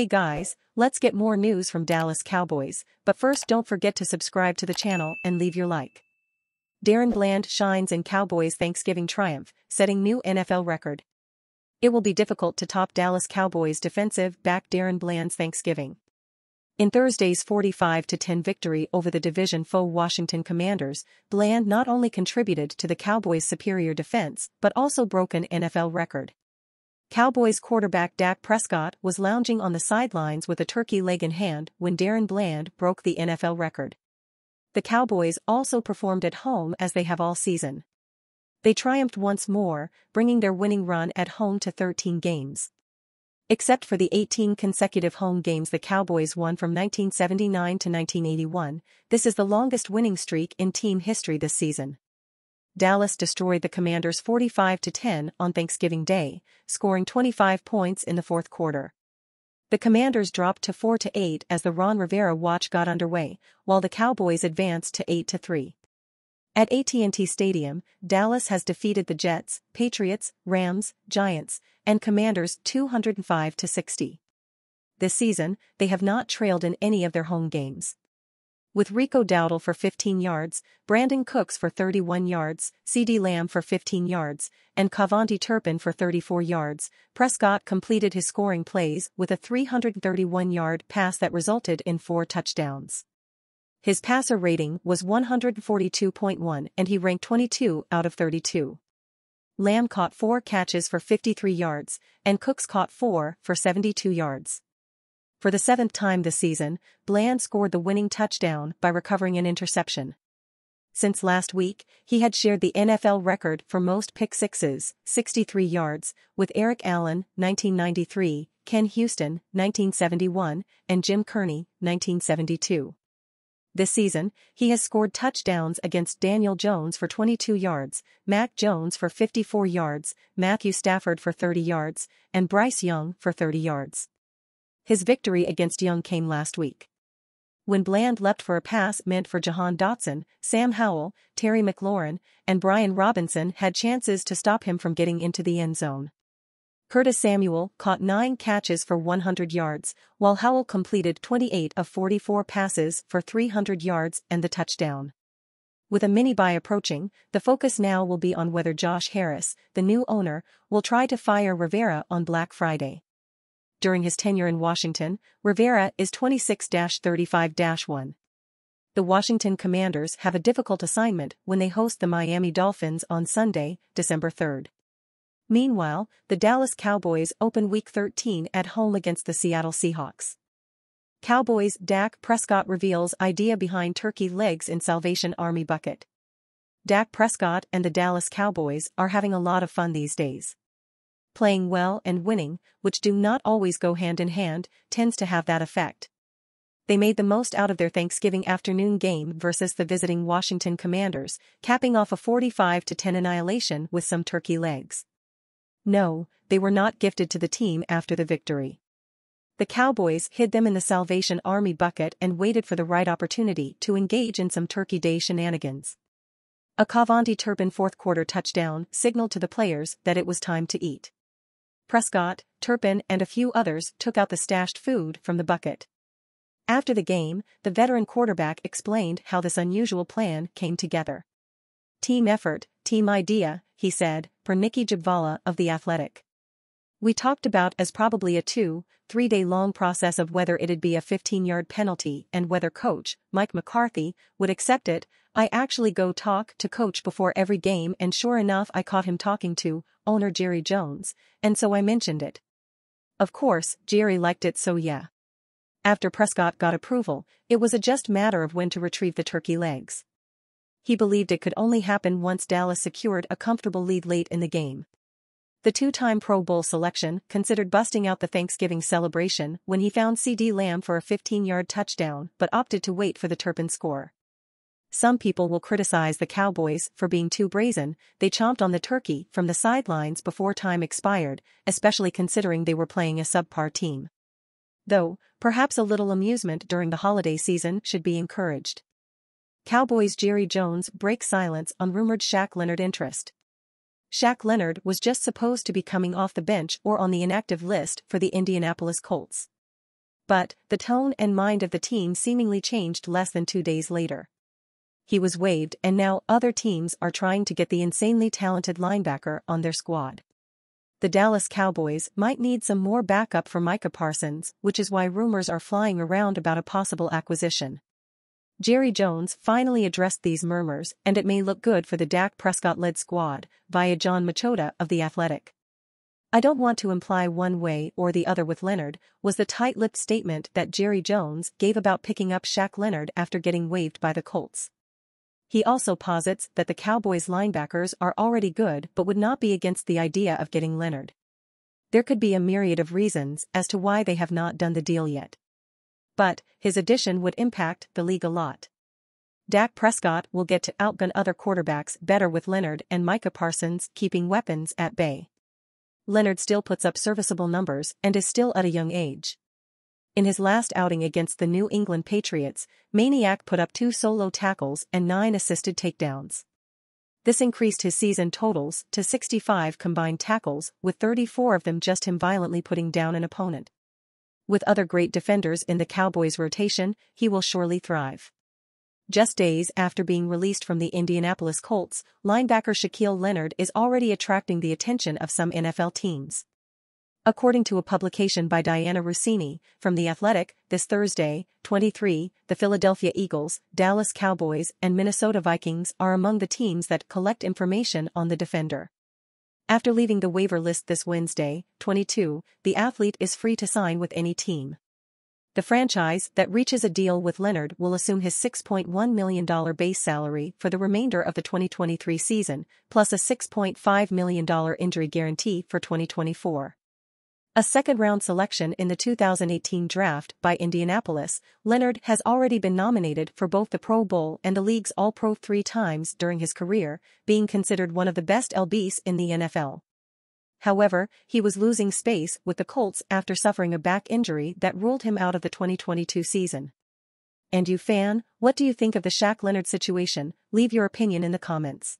Hey guys, let's get more news from Dallas Cowboys, but first don't forget to subscribe to the channel and leave your like. DaRon Bland shines in Cowboys Thanksgiving triumph, setting new NFL record. It will be difficult to top Dallas Cowboys defensive back DaRon Bland's Thanksgiving. In Thursday's 45-10 victory over the division foe Washington Commanders, Bland not only contributed to the Cowboys' superior defense but also broke an NFL record. Cowboys quarterback Dak Prescott was lounging on the sidelines with a turkey leg in hand when DaRon Bland broke the NFL record. The Cowboys also performed at home as they have all season. They triumphed once more, bringing their winning run at home to 13 games. Except for the 18 consecutive home games the Cowboys won from 1979 to 1981, this is the longest winning streak in team history this season. Dallas destroyed the Commanders 45-10 on Thanksgiving Day, scoring 25 points in the fourth quarter. The Commanders dropped to 4-8 as the Ron Rivera watch got underway, while the Cowboys advanced to 8-3. At AT&T Stadium, Dallas has defeated the Jets, Patriots, Rams, Giants, and Commanders 205 to 60. This season, they have not trailed in any of their home games. With Rico Dowdle for 15 yards, Brandin Cooks for 31 yards, CeeDee Lamb for 15 yards, and KaVontae Turpin for 34 yards, Prescott completed his scoring plays with a 331-yard pass that resulted in four touchdowns. His passer rating was 142.1 and he ranked 22 out of 32. Lamb caught four catches for 53 yards, and Cooks caught four for 72 yards. For the seventh time this season, Bland scored the winning touchdown by recovering an interception. Since last week, he had shared the NFL record for most pick sixes, 63 yards, with Eric Allen, 1993, Ken Houston, 1971, and Jim Kearney, 1972. This season, he has scored touchdowns against Daniel Jones for 22 yards, Mac Jones for 54 yards, Matthew Stafford for 30 yards, and Bryce Young for 30 yards. His victory against Young came last week. When Bland leapt for a pass meant for Jahan Dotson, Sam Howell, Terry McLaurin, and Brian Robinson had chances to stop him from getting into the end zone. Curtis Samuel caught 9 catches for 100 yards, while Howell completed 28 of 44 passes for 300 yards and the touchdown. With a mini-bye approaching, the focus now will be on whether Josh Harris, the new owner, will try to fire Rivera on Black Friday. During his tenure in Washington, Rivera is 26-35-1. The Washington Commanders have a difficult assignment when they host the Miami Dolphins on Sunday, December 3rd. Meanwhile, the Dallas Cowboys open Week 13 at home against the Seattle Seahawks. Cowboys Dak Prescott reveals idea behind turkey legs in Salvation Army bucket. Dak Prescott and the Dallas Cowboys are having a lot of fun these days. Playing well and winning, which do not always go hand in hand, tends to have that effect. They made the most out of their Thanksgiving afternoon game versus the visiting Washington Commanders, capping off a 45-10 annihilation with some turkey legs. No, they were not gifted to the team after the victory. The Cowboys hid them in the Salvation Army bucket and waited for the right opportunity to engage in some Turkey Day shenanigans. A KaVontae Turpin fourth quarter touchdown signaled to the players that it was time to eat. Prescott, Turpin and a few others took out the stashed food from the bucket. After the game, the veteran quarterback explained how this unusual plan came together. Team effort, team idea, he said, per Nicki Jhabvala of The Athletic. We talked about as probably a two, three day long process of whether it'd be a 15 yard penalty and whether coach, Mike McCarthy, would accept it. I actually go talk to coach before every game and sure enough I caught him talking to owner Jerry Jones, and so I mentioned it. Of course, Jerry liked it so yeah. After Prescott got approval, it was a just matter of when to retrieve the turkey legs he believed it could only happen once Dallas secured a comfortable lead late in the game. The two-time Pro Bowl selection considered busting out the Thanksgiving celebration when he found CeeDee Lamb for a 15-yard touchdown but opted to wait for the Turpin score. Some people will criticize the Cowboys for being too brazen, they chomped on the turkey from the sidelines before time expired, especially considering they were playing a subpar team. Though, perhaps a little amusement during the holiday season should be encouraged. Cowboys Jerry Jones breaks silence on rumored Shaq Leonard interest. Shaq Leonard was just supposed to be coming off the bench or on the inactive list for the Indianapolis Colts. But, the tone and mind of the team seemingly changed less than two days later. He was waived and now other teams are trying to get the insanely talented linebacker on their squad. The Dallas Cowboys might need some more backup for Micah Parsons, which is why rumors are flying around about a possible acquisition. Jerry Jones finally addressed these murmurs and it may look good for the Dak Prescott-led squad, via Jon Machota of The Athletic. I don't want to imply one way or the other with Leonard, was the tight-lipped statement that Jerry Jones gave about picking up Shaq Leonard after getting waived by the Colts. He also posits that the Cowboys linebackers are already good but would not be against the idea of getting Leonard. There could be a myriad of reasons as to why they have not done the deal yet. But, his addition would impact the league a lot. Dak Prescott will get to outgun other quarterbacks better with Leonard and Micah Parsons keeping weapons at bay. Leonard still puts up serviceable numbers and is still at a young age. In his last outing against the New England Patriots, Maniac put up two solo tackles and nine assisted takedowns. This increased his season totals to 65 combined tackles, with 34 of them just him violently putting down an opponent. With other great defenders in the Cowboys' rotation, he will surely thrive. Just days after being released from the Indianapolis Colts, linebacker Shaquille Leonard is already attracting the attention of some NFL teams. According to a publication by Dianna Russini, from The Athletic, this Thursday, 23, the Philadelphia Eagles, Dallas Cowboys, and Minnesota Vikings are among the teams that collect information on the defender. After leaving the waiver list this Wednesday, 22, the athlete is free to sign with any team. The franchise that reaches a deal with Leonard will assume his $6.1 million base salary for the remainder of the 2023 season, plus a $6.5 million injury guarantee for 2024. A second-round selection in the 2018 draft by Indianapolis, Leonard has already been nominated for both the Pro Bowl and the league's All-Pro three times during his career, being considered one of the best LBs in the NFL. However, he was losing space with the Colts after suffering a back injury that ruled him out of the 2022 season. And you fan, what do you think of the Shaq Leonard situation? Leave your opinion in the comments.